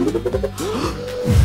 あっ!